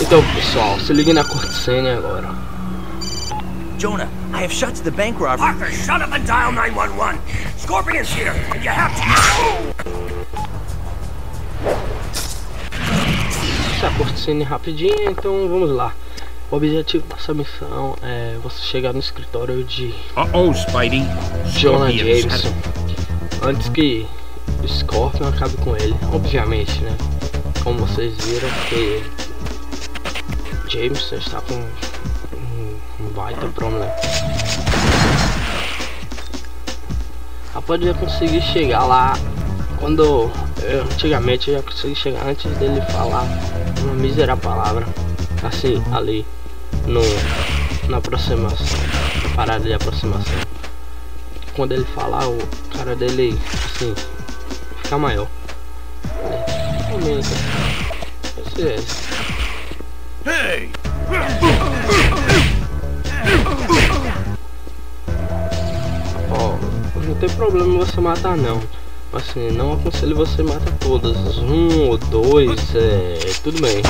Então, pessoal, se ligue na cutscene agora. Jonah, I have shot to the bank robber. Parker, shut up and dial 911. Scorpion's here, and you have to... Essa cutscene rapidinho, então vamos lá. O objetivo dessa missão é você chegar no escritório de Uh-oh, Spidey. Jonah Jameson antes que o Scorpion acabe com ele, obviamente, né? Como vocês viram que Jameson está com um, baita problema. Após eu conseguir chegar lá quando eu, antigamente eu já consegui chegar antes dele falar uma mísera palavra assim ali no na aproximação na parada de aproximação. Quando ele falar o cara dele assim fica maior. Aumenta esse é esse Ó não tem problema você matar não. Assim não aconselho você matar todas. Um ou dois é tudo bem.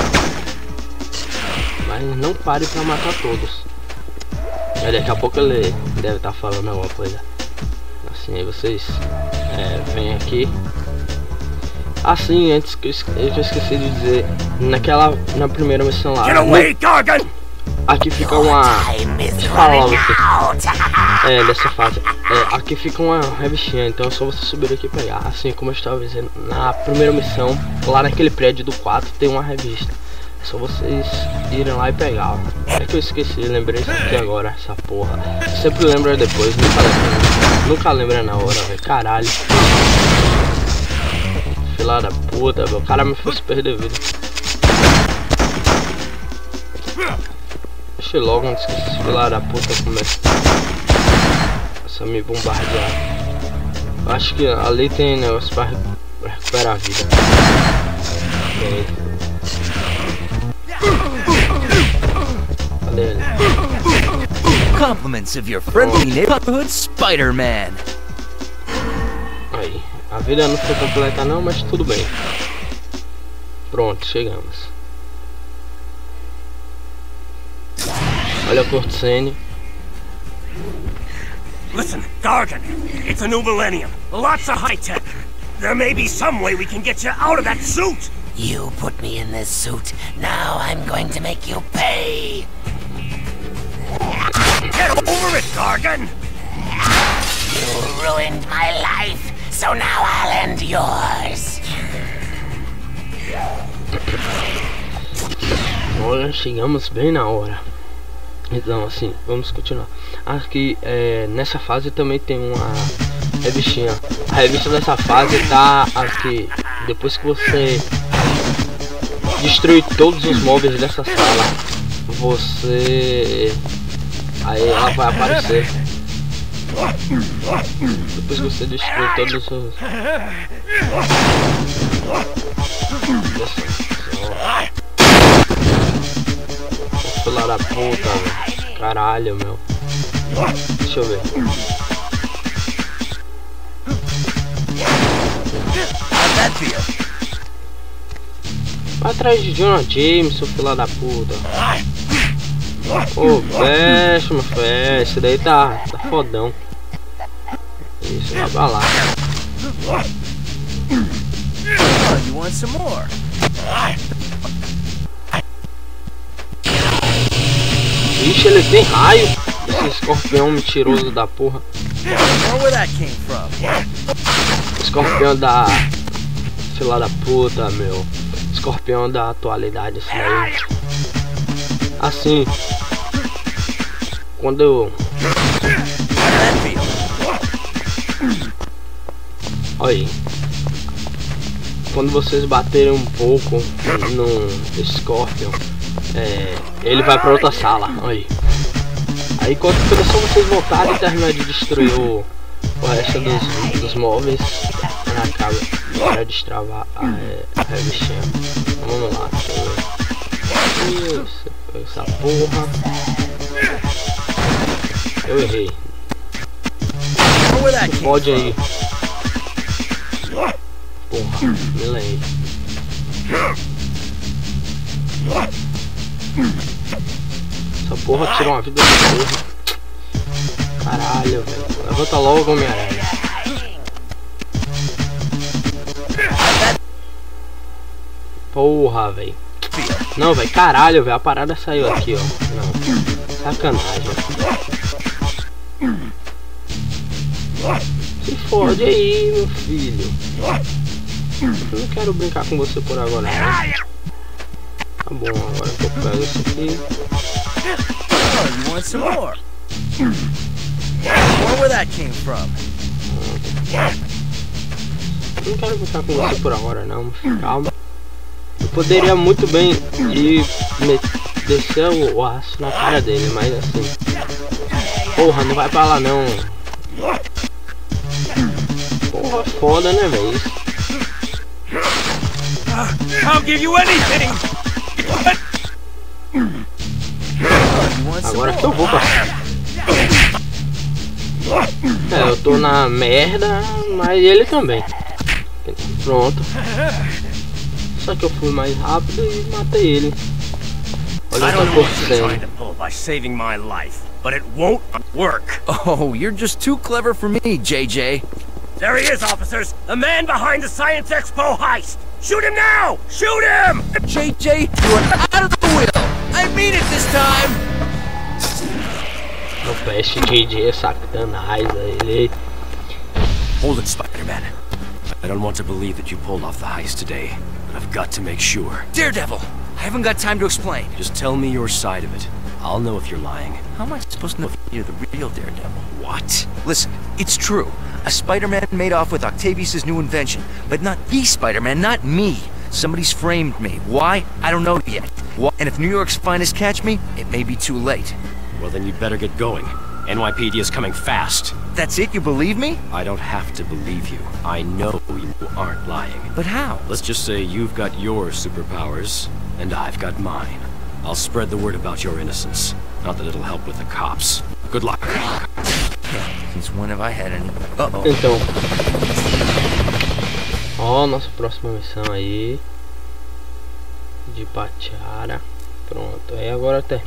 Mas não pare pra matar todos. Aí daqui a pouco ele deve estar falando alguma coisa. Assim aí vocês é, vêm aqui assim antes que eu já esqueci de dizer naquela na primeira missão lá away, Gargan! aqui fica uma Deixa eu falar. É, dessa fase. É, aqui fica uma revistinha, então é só você subir aqui e pegar. Assim como eu estava dizendo, na primeira missão, lá naquele prédio do 4 tem uma revista. É só vocês irem lá e pegar. É que eu esqueci, lembrei isso aqui agora, essa porra. Sempre lembra depois, nunca lembra. Nunca lembra na hora, velho. Caralho. Filha da puta, meu. O cara me fez perder vida. Deixa logo antes que esses filha da puta comece a me bombardear. Acho que ali tem negócio pra, re- pra recuperar a vida. Tem. Cadê ele? Compliments of your friendly neighborhood Spider-Man. Aí. A vida não foi completa não, mas tudo bem. Pronto, chegamos. Olha a cutscene. Listen, Gargan, it's a new millennium. Lots of high tech. There may be some way we can get you out of that suit. You put me in this suit. Now I'm going to make you pay. Get over it, Gargan! You ruined my life, so now I'll end yours. Olha, chegamos bem na hora. Então, assim, vamos continuar. Aqui, é, nessa fase também tem uma revistinha. A revista dessa fase tá aqui. Depois que você destruir todos os móveis dessa sala, você. Aí ela vai aparecer. Depois você destruir todos os. Dessa sala. Filha da puta, velho. Caralho, meu. Deixa eu ver. Vai atrás de Jonah Jameson, filha da puta. Ô, fecha, meu filho. É, esse daí tá, tá fodão. Isso, vai lá. Oh, you want some more? Vixe, ele tem raio. Esse escorpião mentiroso da porra. Escorpião da. Filha da puta, meu. Escorpião da atualidade, esse daí. Assim. Quando eu. Aí. Quando vocês baterem um pouco no Scorpion, é, ele vai pra outra sala. Aí. Aí quando é só vocês voltarem e terminar de destruir o, o resto dos, dos móveis, ela acaba para destravar a, é, a revistinha. Vamos lá. Isso, essa porra. Eu errei. Pode aí. Porra, me lembro. porra, tirou uma vida da porra. Caralho, velho. Levanta logo, Homem-Aranha. Porra, velho. Não, velho, caralho, velho. A parada saiu aqui, ó. Não. Sacanagem. Se fode aí, meu filho. Eu não quero brincar com você por agora, não. Tá bom, agora que eu pego isso aqui. Oh, you want some more? Where that came from. Eu não quero brincar com você por agora, não. Calma. Eu poderia muito bem ir descer o aço na cara dele, mas assim. Porra, não vai pra lá não. Porra, foda, né, velho? I'll give you anything! Agora que eu vou pra. É, eu tô na merda, mas ele também. Pronto. Só que eu fui mais rápido e matei ele. Olha essa don't know what you're trying porcenta. to pull by saving my life, but it won't work. Oh, you're just too clever for me, JJ. There he is, officers! The man behind the Science Expo heist! Shoot him now! Shoot him! JJ, you're out of the wheel. I mean it this time. O Peste JJ é sacanagem ele. Hold it, Spider-Man. I don't want to believe that you pulled off the heist today, but I've got to make sure. Daredevil, I haven't got time to explain. Just tell me your side of it. I'll know if you're lying. How am I supposed to know if you're the real Daredevil? What? Listen, it's true. A Spider-Man made off with Octavius' new invention, but not the Spider-Man, not me. Somebody's framed me. Why? I don't know yet. Why? And if New York's finest catch me, it may be too late. Well, then you'd better get going. NYPD is coming fast. That's it? You believe me? I don't have to believe you. I know you aren't lying. But how? Let's just say you've got your superpowers, and I've got mine. I'll spread the word about your innocence. Not that it'll help with the cops. Good luck. Since when have I had any? Uh-oh. Então. Ó, nossa próxima missão aí. De Patiara. Pronto. Aí agora termina.